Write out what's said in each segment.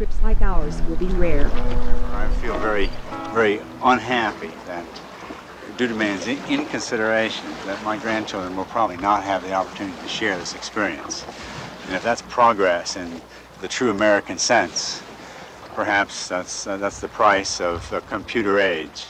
trips like ours will be rare. I feel very, very unhappy that due to man's inconsideration that my grandchildren will probably not have the opportunity to share this experience. And if that's progress in the true American sense, perhaps that's, uh, that's the price of the computer age.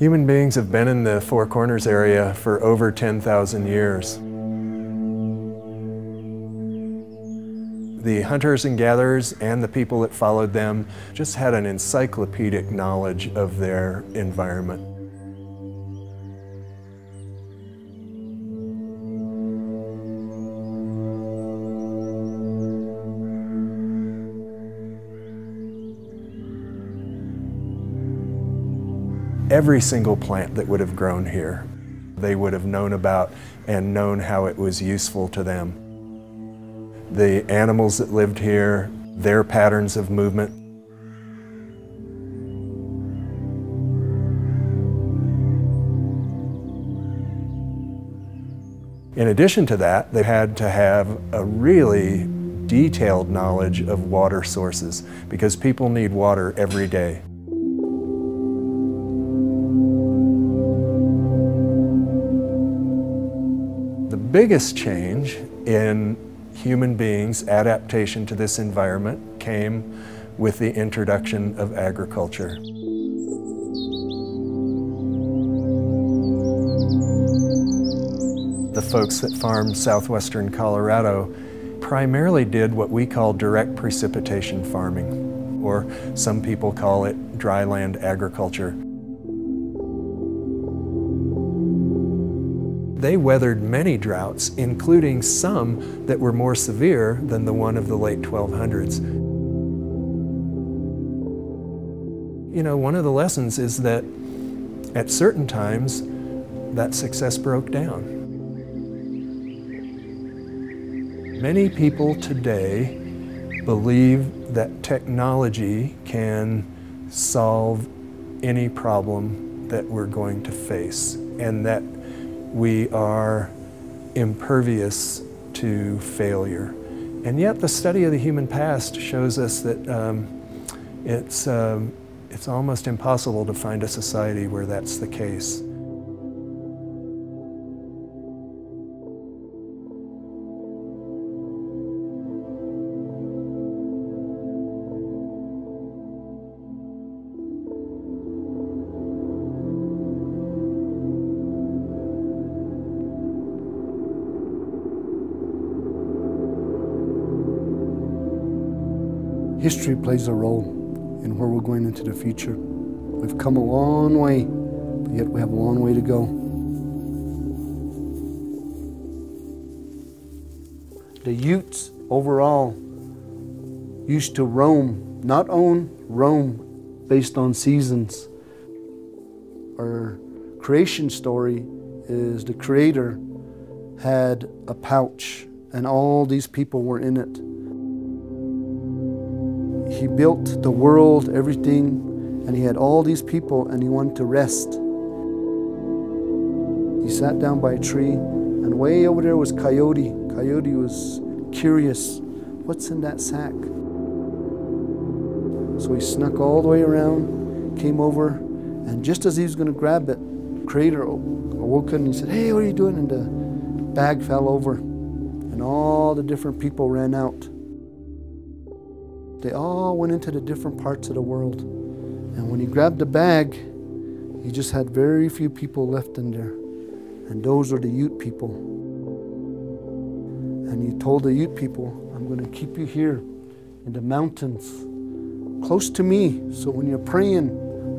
Human beings have been in the Four Corners area for over 10,000 years. The hunters and gatherers and the people that followed them just had an encyclopedic knowledge of their environment. Every single plant that would have grown here. They would have known about and known how it was useful to them. The animals that lived here, their patterns of movement. In addition to that, they had to have a really detailed knowledge of water sources because people need water every day. Biggest change in human beings' adaptation to this environment came with the introduction of agriculture. The folks that farmed southwestern Colorado primarily did what we call direct precipitation farming, or some people call it dryland agriculture. They weathered many droughts, including some that were more severe than the one of the late 1200s. You know, one of the lessons is that at certain times, that success broke down. Many people today believe that technology can solve any problem that we're going to face and that we are impervious to failure. And yet the study of the human past shows us that um, it's, um, it's almost impossible to find a society where that's the case. History plays a role in where we're going into the future. We've come a long way, but yet we have a long way to go. The Utes overall used to roam, not own, roam based on seasons. Our creation story is the Creator had a pouch and all these people were in it. He built the world, everything, and he had all these people and he wanted to rest. He sat down by a tree, and way over there was Coyote. Coyote was curious what's in that sack? So he snuck all the way around, came over, and just as he was going to grab it, Creator awoke and he said, Hey, what are you doing? And the bag fell over, and all the different people ran out. They all went into the different parts of the world. And when he grabbed the bag, he just had very few people left in there. And those are the Ute people. And he told the Ute people, I'm going to keep you here in the mountains, close to me. So when you're praying,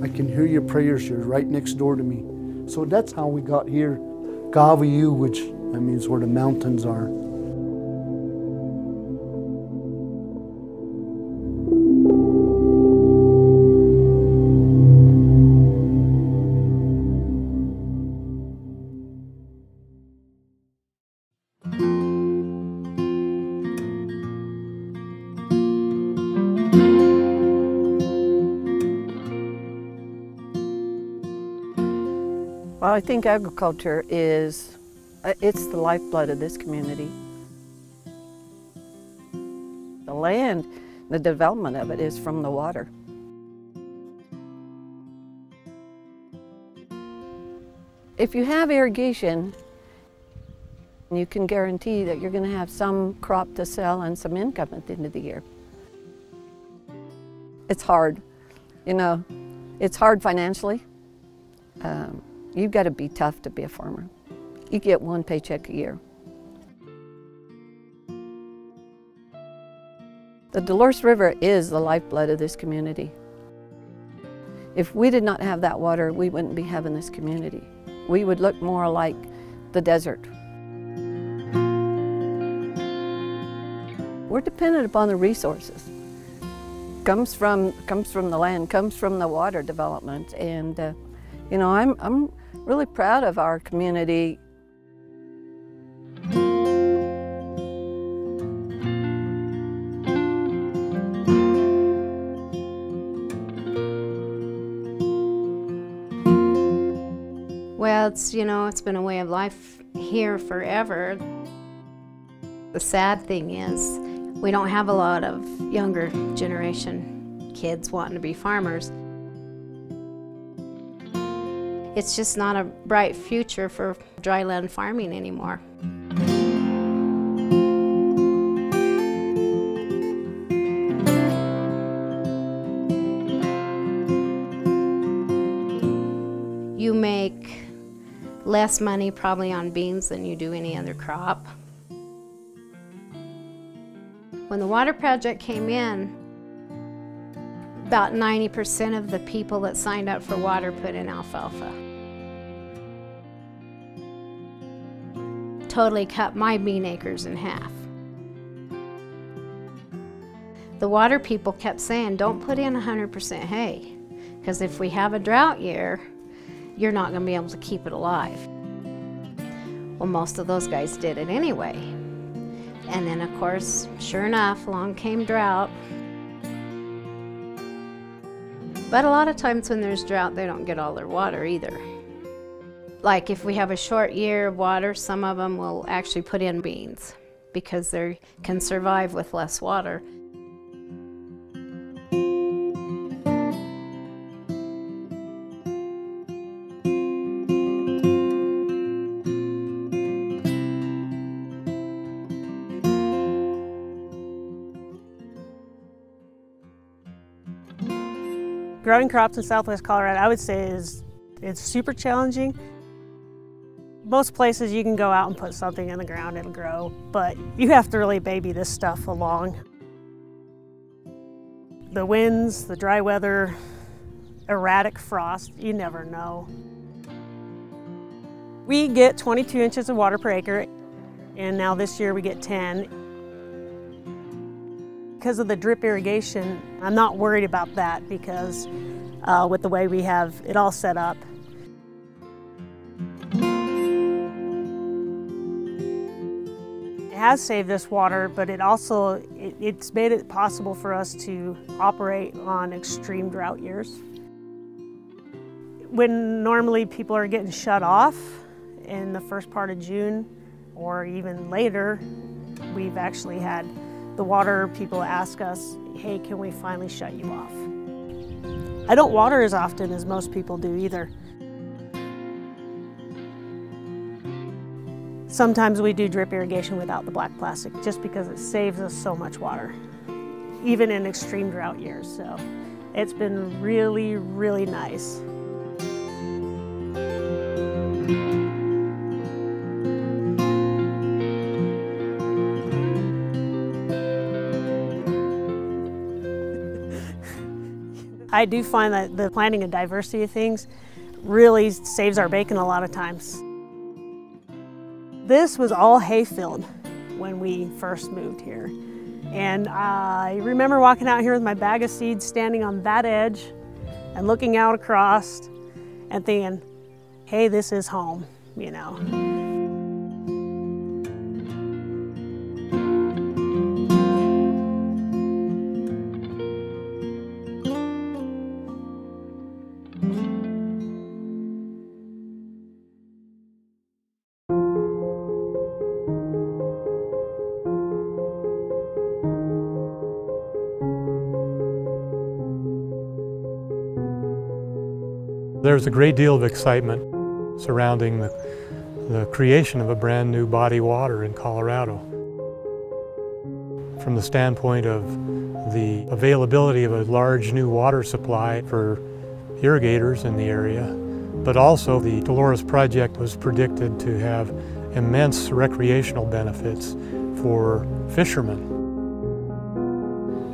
I can hear your prayers. You're right next door to me. So that's how we got here. Gaviu, which that means where the mountains are. I think agriculture is, uh, it's the lifeblood of this community. The land, the development of it is from the water. If you have irrigation, you can guarantee that you're going to have some crop to sell and some income at the end of the year. It's hard, you know, it's hard financially. Um, You've got to be tough to be a farmer. You get one paycheck a year. The Dolores River is the lifeblood of this community. If we did not have that water, we wouldn't be having this community. We would look more like the desert. We're dependent upon the resources. Comes from, comes from the land, comes from the water development. And, uh, you know, I'm, I'm really proud of our community. Well, it's, you know, it's been a way of life here forever. The sad thing is we don't have a lot of younger generation kids wanting to be farmers. It's just not a bright future for dryland farming anymore. You make less money probably on beans than you do any other crop. When the water project came in, about 90% of the people that signed up for water put in alfalfa. Totally cut my bean acres in half. The water people kept saying, don't put in 100% hay, because if we have a drought year, you're not going to be able to keep it alive. Well, most of those guys did it anyway. And then, of course, sure enough, along came drought, but a lot of times when there's drought, they don't get all their water either. Like if we have a short year of water, some of them will actually put in beans because they can survive with less water. Growing crops in southwest Colorado, I would say is it's super challenging. Most places you can go out and put something in the ground and grow, but you have to really baby this stuff along. The winds, the dry weather, erratic frost, you never know. We get 22 inches of water per acre, and now this year we get 10. Because of the drip irrigation, I'm not worried about that because uh, with the way we have it all set up. It has saved us water, but it also, it, it's made it possible for us to operate on extreme drought years. When normally people are getting shut off in the first part of June or even later, we've actually had the water people ask us, hey, can we finally shut you off? I don't water as often as most people do either. Sometimes we do drip irrigation without the black plastic just because it saves us so much water, even in extreme drought years. So it's been really, really nice. I do find that the planting a diversity of things really saves our bacon a lot of times. This was all hayfield when we first moved here. And I remember walking out here with my bag of seeds standing on that edge and looking out across and thinking, hey, this is home, you know. There's a great deal of excitement surrounding the, the creation of a brand new body water in Colorado. From the standpoint of the availability of a large new water supply for irrigators in the area, but also the Dolores project was predicted to have immense recreational benefits for fishermen.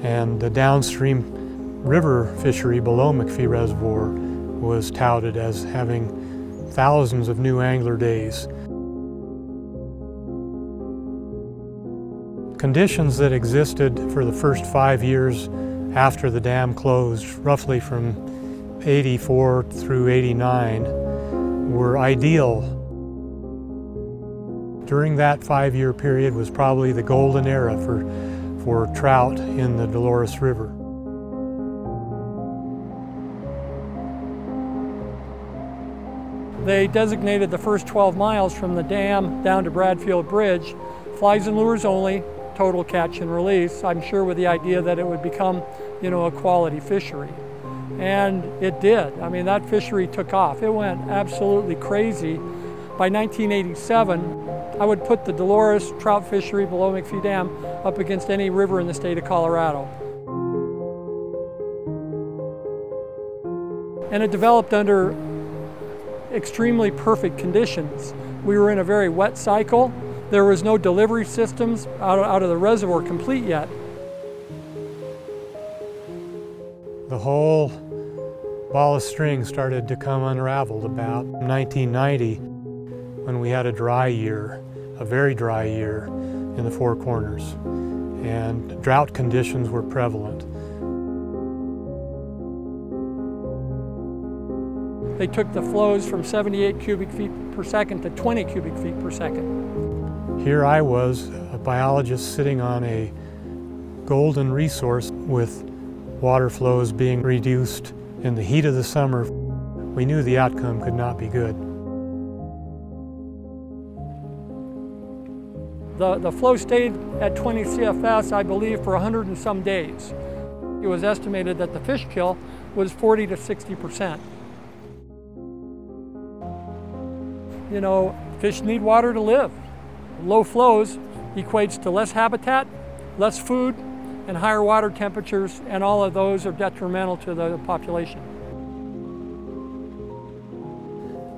And the downstream river fishery below McPhee Reservoir was touted as having thousands of new angler days. Conditions that existed for the first five years after the dam closed, roughly from 84 through 89, were ideal. During that five-year period was probably the golden era for, for trout in the Dolores River. They designated the first 12 miles from the dam down to Bradfield Bridge, flies and lures only, total catch and release, I'm sure with the idea that it would become, you know, a quality fishery. And it did. I mean, that fishery took off. It went absolutely crazy. By 1987, I would put the Dolores trout fishery below McPhee Dam up against any river in the state of Colorado. And it developed under extremely perfect conditions. We were in a very wet cycle. There was no delivery systems out of, out of the reservoir complete yet. The whole ball of string started to come unraveled about 1990 when we had a dry year, a very dry year in the Four Corners, and drought conditions were prevalent. They took the flows from 78 cubic feet per second to 20 cubic feet per second. Here I was, a biologist sitting on a golden resource with water flows being reduced in the heat of the summer. We knew the outcome could not be good. The, the flow stayed at 20 CFS, I believe, for 100 and some days. It was estimated that the fish kill was 40 to 60 percent. You know, fish need water to live. Low flows equates to less habitat, less food, and higher water temperatures, and all of those are detrimental to the population.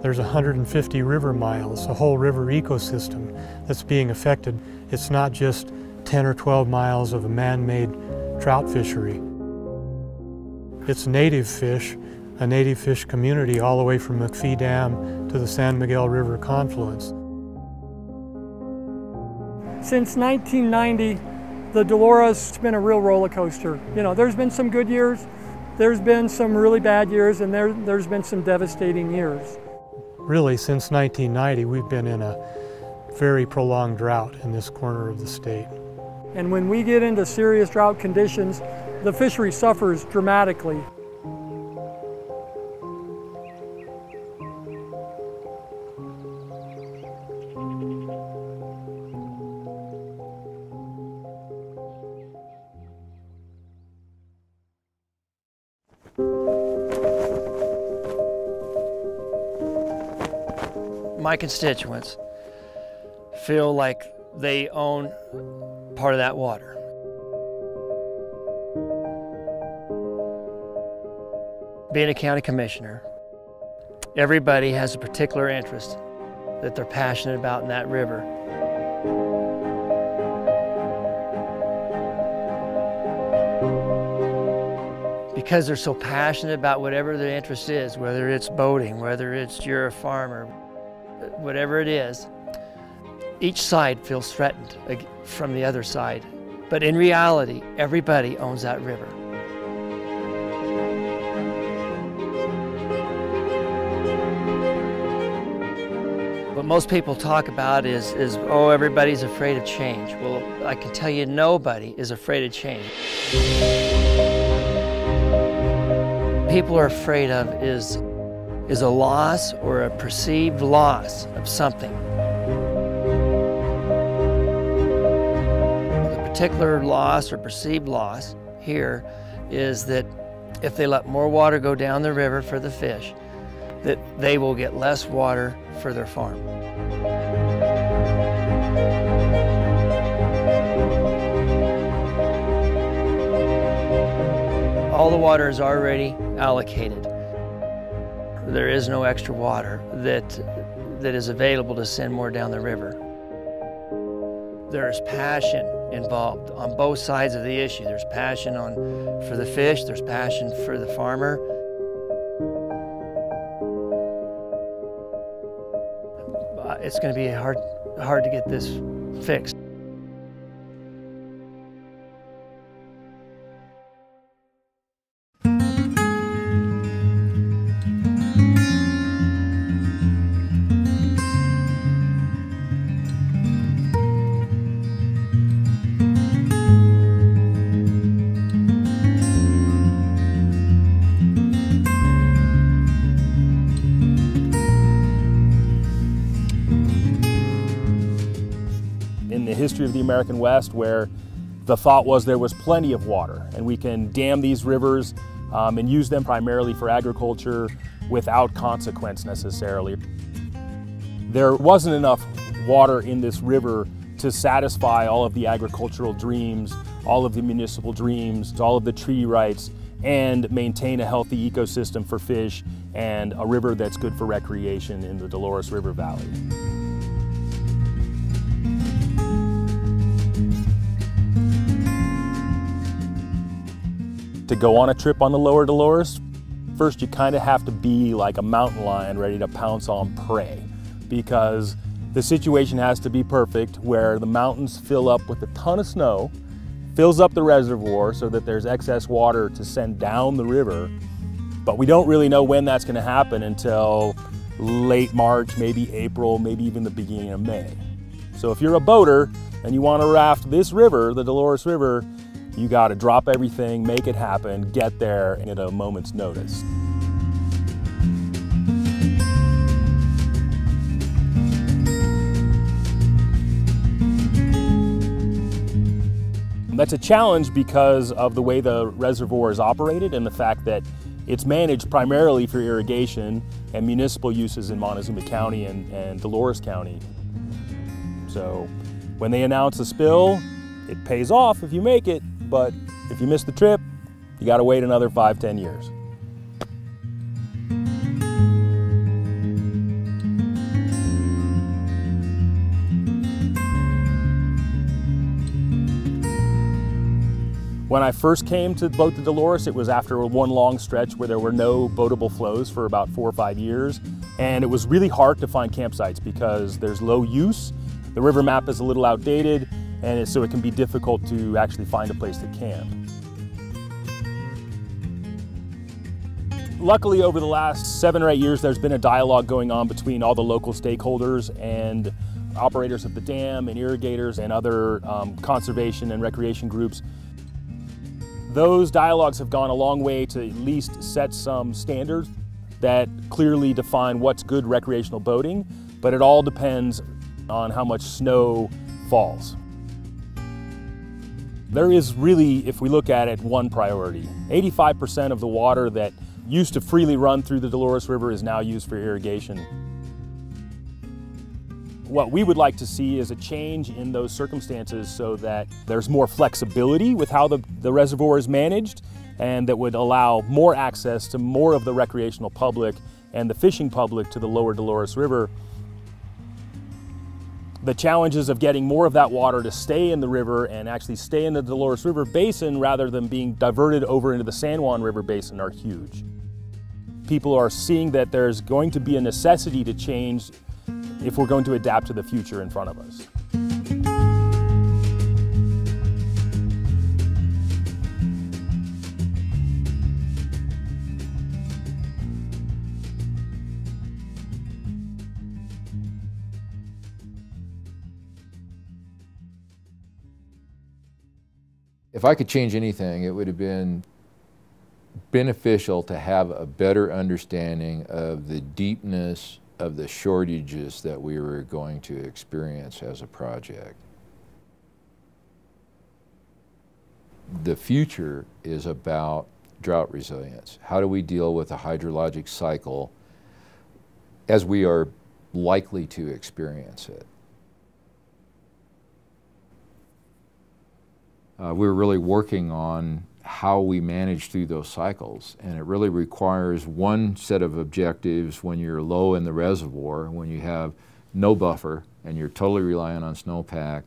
There's 150 river miles, a whole river ecosystem that's being affected. It's not just 10 or 12 miles of a man-made trout fishery. It's native fish a native fish community all the way from McPhee Dam to the San Miguel River confluence. Since 1990, the Dolores has been a real roller coaster. You know, there's been some good years, there's been some really bad years, and there, there's been some devastating years. Really, since 1990, we've been in a very prolonged drought in this corner of the state. And when we get into serious drought conditions, the fishery suffers dramatically. My constituents feel like they own part of that water. Being a county commissioner, everybody has a particular interest that they're passionate about in that river. Because they're so passionate about whatever their interest is, whether it's boating, whether it's you're a farmer, whatever it is, each side feels threatened from the other side. But in reality, everybody owns that river. What most people talk about is, is, oh, everybody's afraid of change. Well, I can tell you nobody is afraid of change. People are afraid of is is a loss or a perceived loss of something. The particular loss or perceived loss here is that if they let more water go down the river for the fish, that they will get less water for their farm. All the water is already allocated there is no extra water that, that is available to send more down the river. There's passion involved on both sides of the issue. There's passion on, for the fish, there's passion for the farmer. Uh, it's going to be hard, hard to get this fixed. History of the American West where the thought was there was plenty of water and we can dam these rivers um, and use them primarily for agriculture without consequence necessarily. There wasn't enough water in this river to satisfy all of the agricultural dreams, all of the municipal dreams, all of the treaty rights, and maintain a healthy ecosystem for fish and a river that's good for recreation in the Dolores River Valley. Go on a trip on the lower Dolores, first you kind of have to be like a mountain lion ready to pounce on prey because the situation has to be perfect where the mountains fill up with a ton of snow, fills up the reservoir so that there's excess water to send down the river. But we don't really know when that's going to happen until late March, maybe April, maybe even the beginning of May. So if you're a boater and you want to raft this river, the Dolores River, you got to drop everything, make it happen, get there at a moment's notice. That's a challenge because of the way the reservoir is operated and the fact that it's managed primarily for irrigation and municipal uses in Montezuma County and, and Dolores County. So when they announce a spill, it pays off if you make it, but if you miss the trip, you got to wait another five, ten years. When I first came to boat the Dolores, it was after one long stretch where there were no boatable flows for about four or five years. And it was really hard to find campsites because there's low use, the river map is a little outdated, and it, so it can be difficult to actually find a place to camp. Luckily, over the last seven or eight years, there's been a dialogue going on between all the local stakeholders and operators of the dam and irrigators and other um, conservation and recreation groups. Those dialogues have gone a long way to at least set some standards that clearly define what's good recreational boating, but it all depends on how much snow falls. There is really, if we look at it, one priority. 85% of the water that used to freely run through the Dolores River is now used for irrigation. What we would like to see is a change in those circumstances so that there's more flexibility with how the, the reservoir is managed and that would allow more access to more of the recreational public and the fishing public to the lower Dolores River. The challenges of getting more of that water to stay in the river and actually stay in the Dolores River Basin rather than being diverted over into the San Juan River Basin are huge people are seeing that there's going to be a necessity to change if we're going to adapt to the future in front of us. If I could change anything, it would have been beneficial to have a better understanding of the deepness of the shortages that we were going to experience as a project. The future is about drought resilience. How do we deal with a hydrologic cycle as we are likely to experience it? Uh, we're really working on how we manage through those cycles. And it really requires one set of objectives when you're low in the reservoir, when you have no buffer and you're totally reliant on snowpack,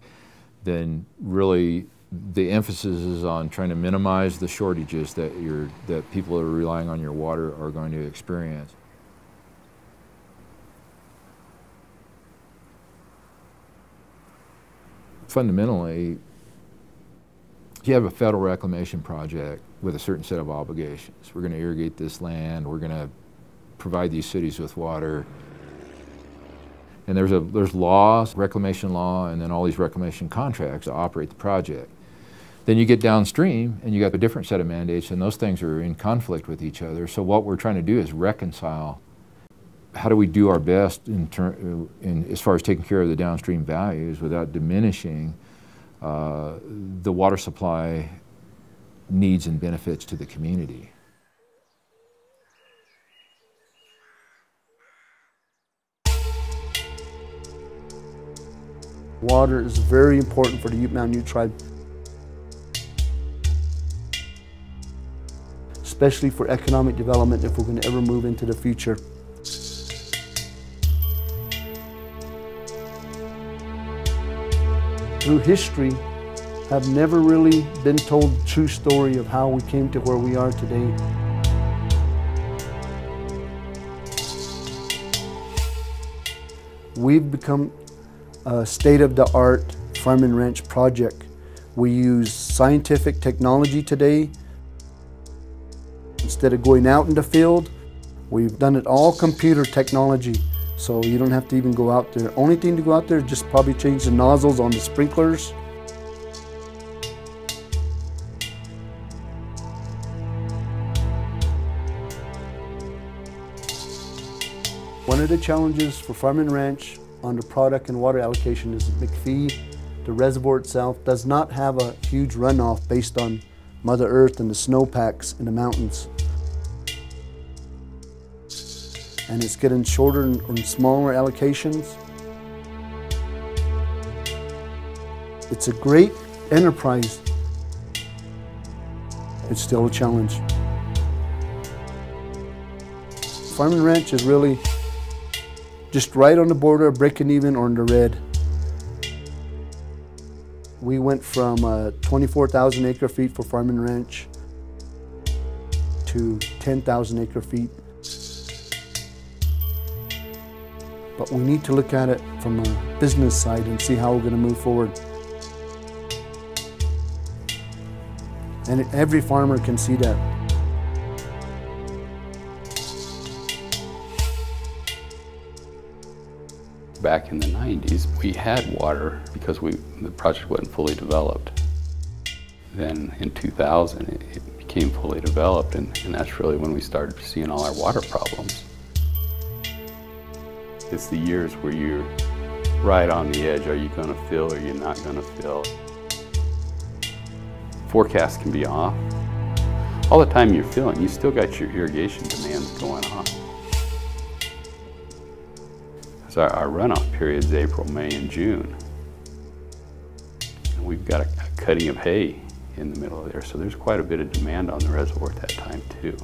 then really the emphasis is on trying to minimize the shortages that, you're, that people that are relying on your water are going to experience. Fundamentally, you have a federal reclamation project with a certain set of obligations. We're going to irrigate this land. We're going to provide these cities with water. And there's, a, there's laws, reclamation law, and then all these reclamation contracts to operate the project. Then you get downstream and you got a different set of mandates and those things are in conflict with each other. So what we're trying to do is reconcile how do we do our best in, uh, in as far as taking care of the downstream values without diminishing uh, the water supply needs and benefits to the community. Water is very important for the Ute Mountain Ute tribe. Especially for economic development if we're going to ever move into the future. Through history have never really been told the true story of how we came to where we are today. We've become a state-of-the-art farm and ranch project. We use scientific technology today. Instead of going out in the field, we've done it all computer technology. So you don't have to even go out there. Only thing to go out there is just probably change the nozzles on the sprinklers. One of the challenges for Farm and Ranch on the product and water allocation is McPhee, the reservoir itself, does not have a huge runoff based on Mother Earth and the snowpacks in the mountains. And it's getting shorter and smaller allocations. It's a great enterprise. It's still a challenge. Farm and ranch is really just right on the border of breaking even or in the red. We went from uh, 24,000 acre feet for farm and ranch to 10,000 acre feet but we need to look at it from a business side and see how we're going to move forward. And every farmer can see that. Back in the 90s, we had water because we, the project wasn't fully developed. Then in 2000, it, it became fully developed, and, and that's really when we started seeing all our water problems. It's the years where you're right on the edge. Are you going to fill or you're not going to fill? Forecasts can be off. All the time you're filling, you still got your irrigation demands going on. So our, runoff period is April, May, and June. And we've got a, a cutting of hay in the middle of there, so there's quite a bit of demand on the reservoir at that time too.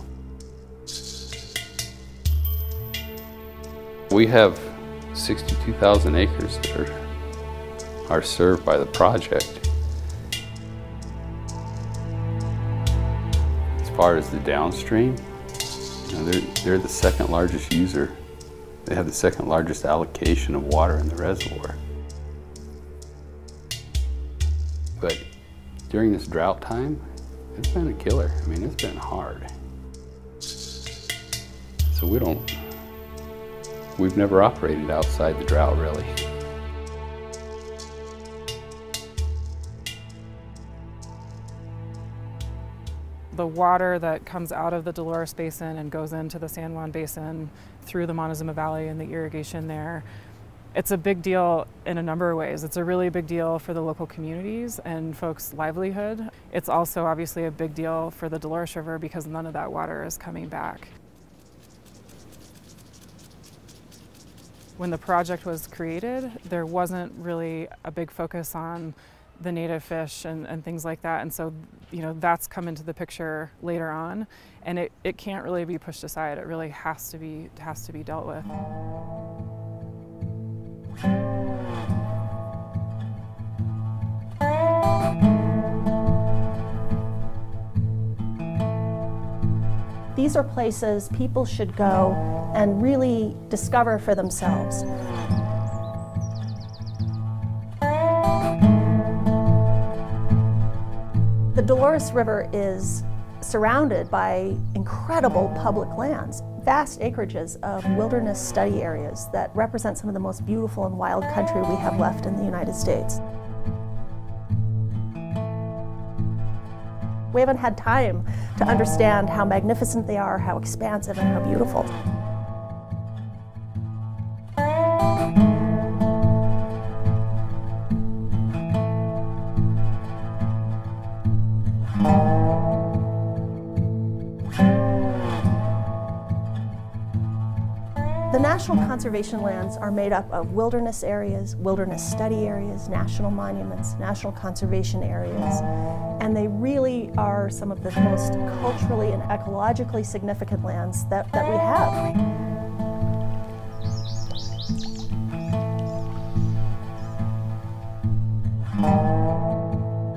We have 62,000 acres that are, are served by the project. As far as the downstream, you know, they're, they're the second largest user they have the second largest allocation of water in the reservoir. But during this drought time, it's been a killer. I mean, it's been hard. So we don't, we've never operated outside the drought really. the water that comes out of the Dolores Basin and goes into the San Juan Basin through the Montezuma Valley and the irrigation there. It's a big deal in a number of ways. It's a really big deal for the local communities and folks' livelihood. It's also obviously a big deal for the Dolores River because none of that water is coming back. When the project was created, there wasn't really a big focus on the native fish and, and things like that. And so, you know, that's come into the picture later on and it, it can't really be pushed aside. It really has to be, has to be dealt with. These are places people should go and really discover for themselves. The Dolores River is surrounded by incredible public lands, vast acreages of wilderness study areas that represent some of the most beautiful and wild country we have left in the United States. We haven't had time to understand how magnificent they are, how expansive and how beautiful. National conservation lands are made up of wilderness areas, wilderness study areas, national monuments, national conservation areas, and they really are some of the most culturally and ecologically significant lands that, that we have.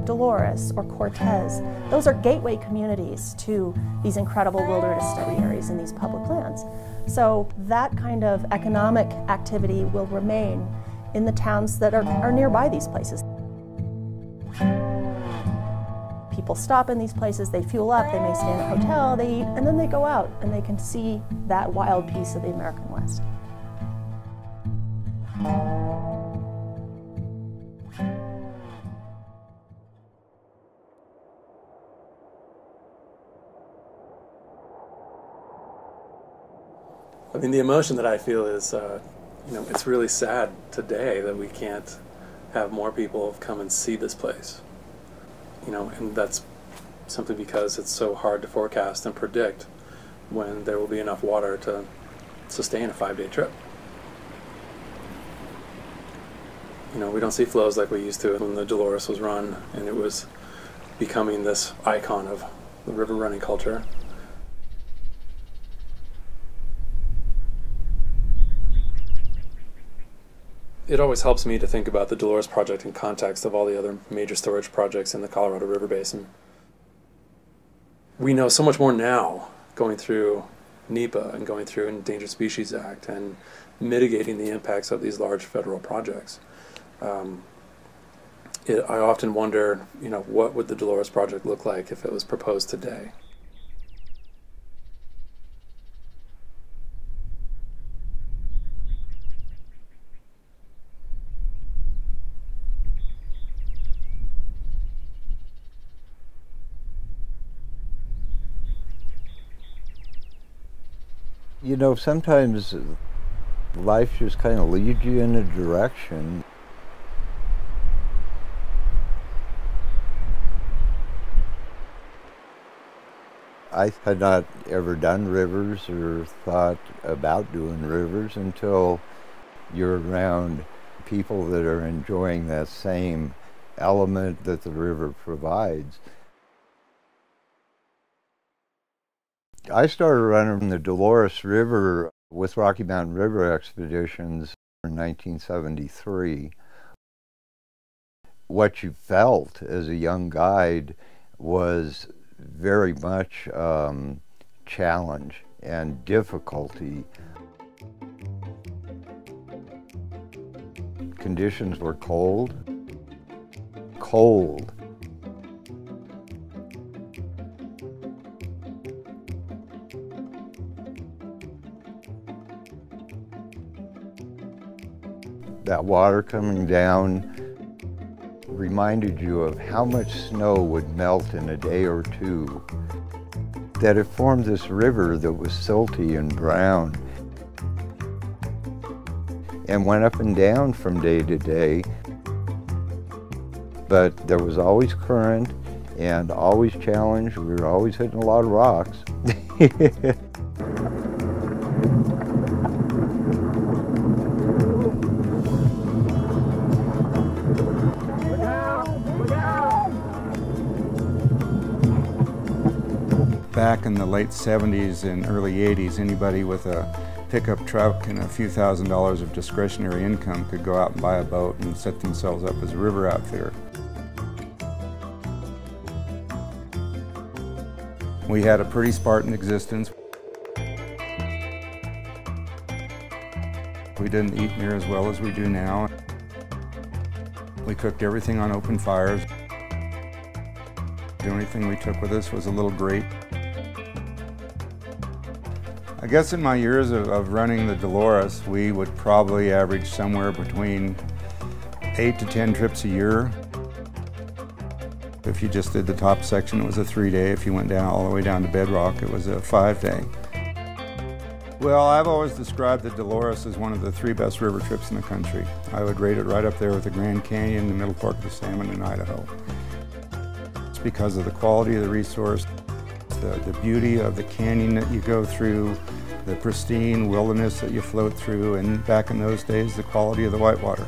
Dolores or Cortez, those are gateway communities to these incredible wilderness study areas and these public lands. So that kind of economic activity will remain in the towns that are, are nearby these places. People stop in these places, they fuel up, they may stay in a hotel, they eat, and then they go out and they can see that wild piece of the American West. Mean, the emotion that I feel is, uh, you know, it's really sad today that we can't have more people come and see this place. You know, and that's simply because it's so hard to forecast and predict when there will be enough water to sustain a five-day trip. You know, we don't see flows like we used to when the Dolores was run and it was becoming this icon of the river running culture. It always helps me to think about the Dolores project in context of all the other major storage projects in the Colorado River Basin. We know so much more now going through NEPA and going through Endangered Species Act and mitigating the impacts of these large federal projects. Um, it, I often wonder, you know, what would the Dolores Project look like if it was proposed today? You know, sometimes life just kind of leads you in a direction. I had not ever done rivers or thought about doing rivers until you're around people that are enjoying that same element that the river provides. I started running the Dolores River with Rocky Mountain River Expeditions in 1973. What you felt as a young guide was very much um, challenge and difficulty. Conditions were cold, cold. That water coming down reminded you of how much snow would melt in a day or two. That it formed this river that was silty and brown and went up and down from day to day. But there was always current and always challenge. We were always hitting a lot of rocks. late 70s and early 80s, anybody with a pickup truck and a few thousand dollars of discretionary income could go out and buy a boat and set themselves up as a river outfitter. We had a pretty Spartan existence. We didn't eat near as well as we do now. We cooked everything on open fires. The only thing we took with us was a little grate. I guess in my years of, of, running the Dolores, we would probably average somewhere between eight to 10 trips a year. If you just did the top section, it was a three day. If you went down all the way down to bedrock, it was a five day. Well, I've always described the Dolores as one of the three best river trips in the country. I would rate it right up there with the Grand Canyon, the Middle Fork of the Salmon in Idaho. It's because of the quality of the resource, the, the beauty of the canyon that you go through, the pristine wilderness that you float through, and back in those days, the quality of the whitewater.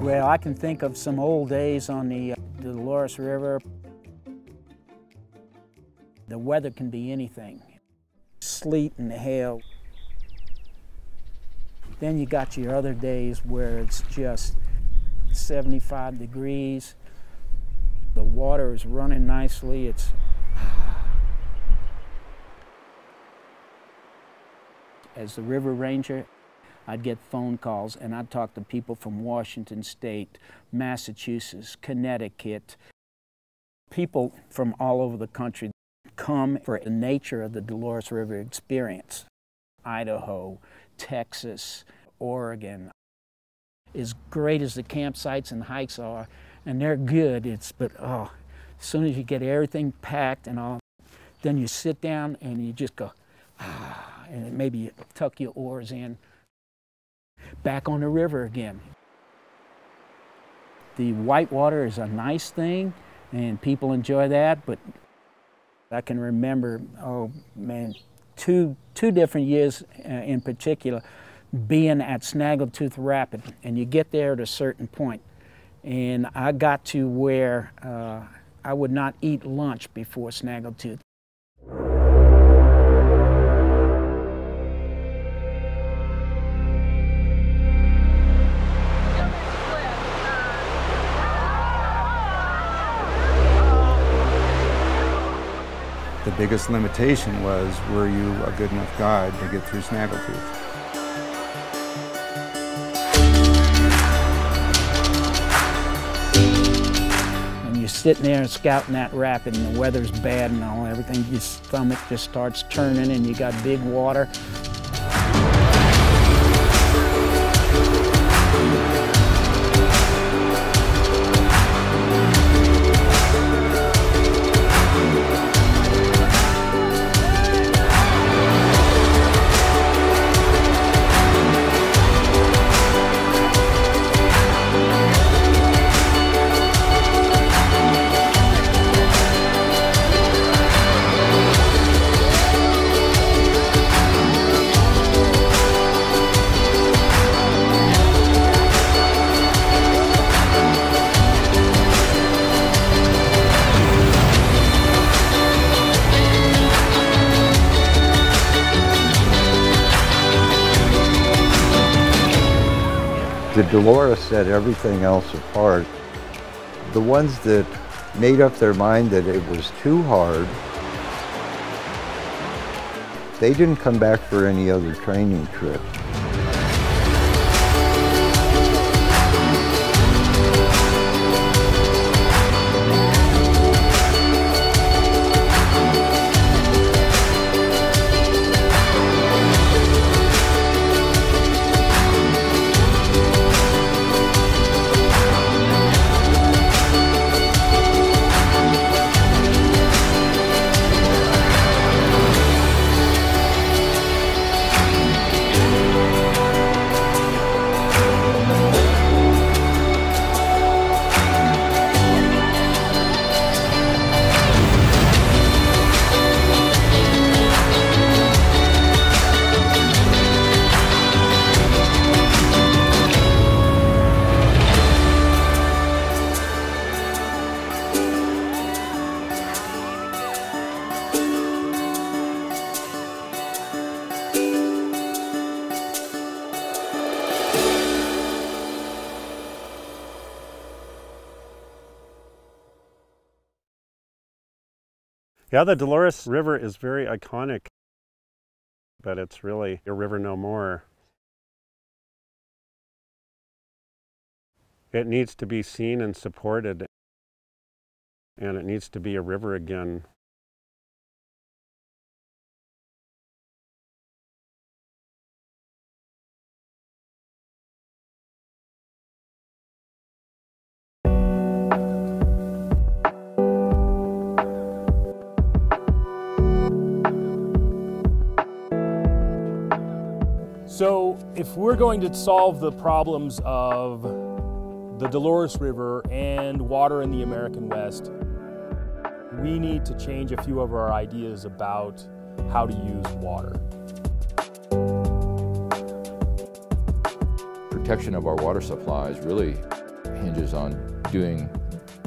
Well, I can think of some old days on the, uh, the Dolores River. The weather can be anything. Sleet and hail. Then you got your other days where it's just 75 degrees. The water is running nicely. It's as the river ranger, I'd get phone calls and I'd talk to people from Washington State, Massachusetts, Connecticut. People from all over the country come for the nature of the Dolores River experience. Idaho, Texas, Oregon. As great as the campsites and hikes are, and they're good, it's but oh, as soon as you get everything packed and all, then you sit down and you just go, ah, and maybe you tuck your oars in, back on the river again. The whitewater is a nice thing, and people enjoy that, but I can remember, oh man, two, two different years uh, in particular being at Snaggletooth Rapid, and you get there at a certain point. And I got to where uh, I would not eat lunch before Snaggletooth. Biggest limitation was, were you a good enough guide to get through Snaggletooth? When you're sitting there and scouting that rapid and the weather's bad and all, everything, your stomach just starts turning and you got big water. Dolores set everything else apart. The ones that made up their mind that it was too hard, they didn't come back for any other training trip. Yeah, the Dolores River is very iconic, but it's really a river no more. It needs to be seen and supported, and it needs to be a river again. So, if we're going to solve the problems of the Dolores River and water in the American West, we need to change a few of our ideas about how to use water. Protection of our water supplies really hinges on doing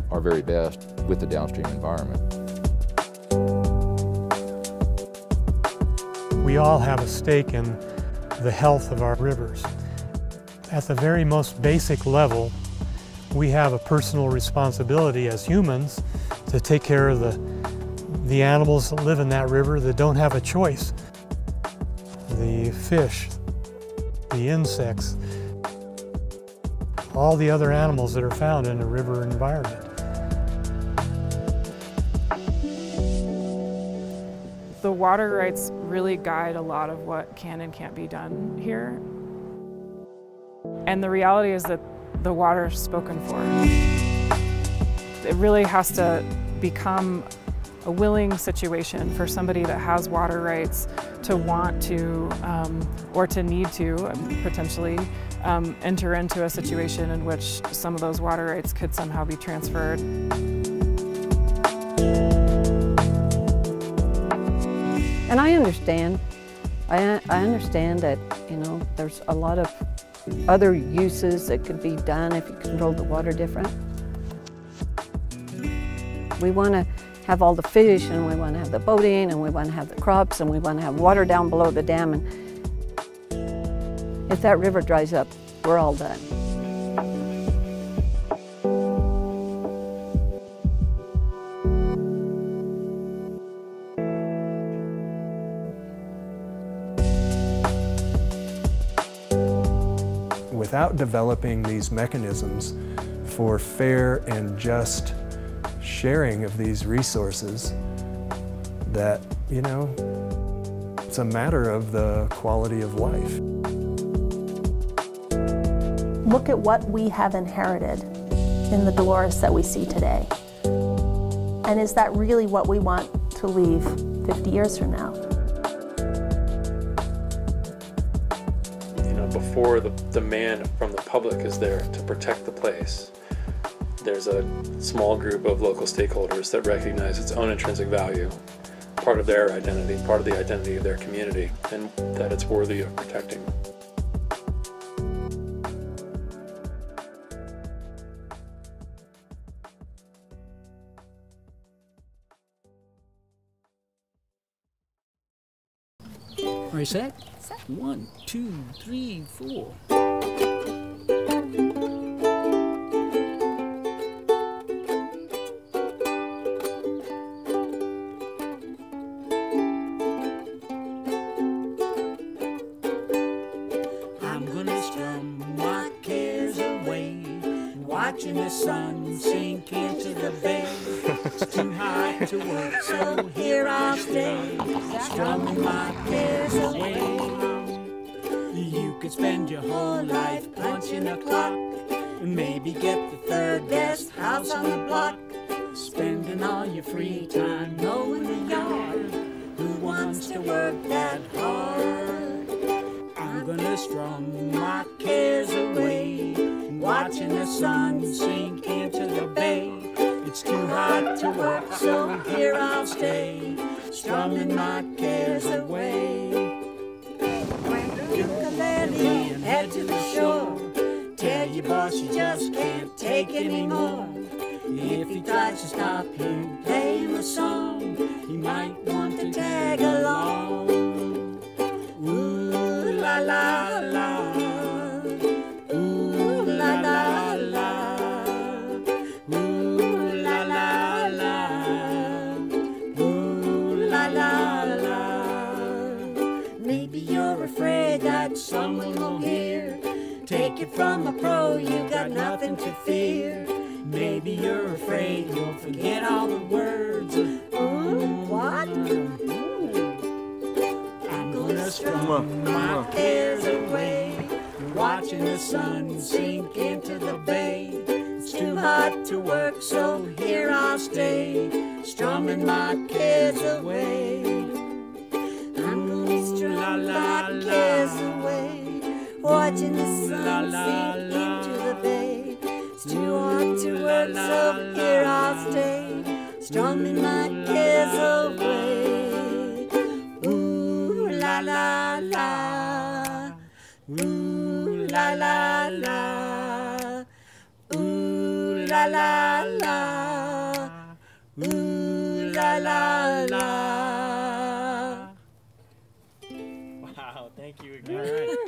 our very best with the downstream environment. We all have a stake in the health of our rivers. At the very most basic level, we have a personal responsibility as humans to take care of the, the animals that live in that river that don't have a choice. The fish, the insects, all the other animals that are found in a river environment. Water rights really guide a lot of what can and can't be done here. And the reality is that the water is spoken for. It really has to become a willing situation for somebody that has water rights to want to um, or to need to um, potentially um, enter into a situation in which some of those water rights could somehow be transferred. And I understand. I, I understand that, you know, there's a lot of other uses that could be done if you control the water different. We want to have all the fish and we want to have the boating and we want to have the crops and we want to have water down below the dam. And if that river dries up, we're all done. Without developing these mechanisms for fair and just sharing of these resources, that, you know, it's a matter of the quality of life. Look at what we have inherited in the Dolores that we see today. And is that really what we want to leave 50 years from now? Before the demand from the public is there to protect the place, there's a small group of local stakeholders that recognize its own intrinsic value, part of their identity, part of the identity of their community, and that it's worthy of protecting. All right, set? One, two, three, four. I'm gonna strum my cares away, watching the sun sink into the bay. It's too hot to work, so here I'll stay, strumming my Maybe you're afraid that someone will hear. Take it from a pro, you got nothing to fear. Maybe you're afraid you'll forget all the words. Ooh, what? Hmm. I'm gonna strum my cares away, watching the sun sink into the bay. It's too hot to work, so here I'll stay, strumming my cares away. I'm gonna strum my cares away, watching the sun sink into the bay. Too hot to work, so here I'll stay, strumming my cares away. Ooh la la la, ooh la la, la.